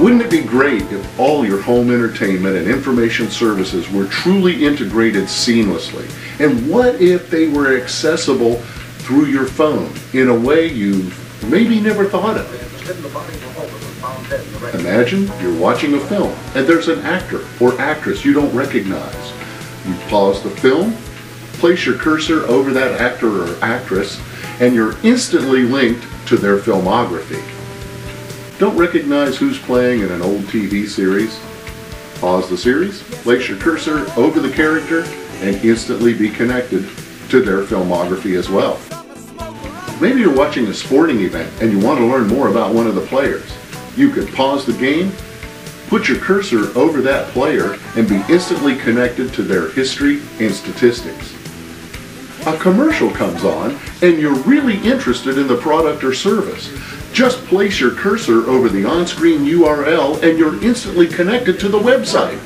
Wouldn't it be great if all your home entertainment and information services were truly integrated seamlessly? And what if they were accessible through your phone in a way you've maybe never thought of? Imagine you're watching a film and there's an actor or actress you don't recognize. You pause the film, place your cursor over that actor or actress, and you're instantly linked to their filmography. Don't recognize who's playing in an old TV series? Pause the series, place your cursor over the character, and instantly be connected to their filmography as well. Maybe you're watching a sporting event and you want to learn more about one of the players. You could pause the game, put your cursor over that player, and be instantly connected to their history and statistics. A commercial comes on and you're really interested in the product or service. Just place your cursor over the on-screen URL and you're instantly connected to the website.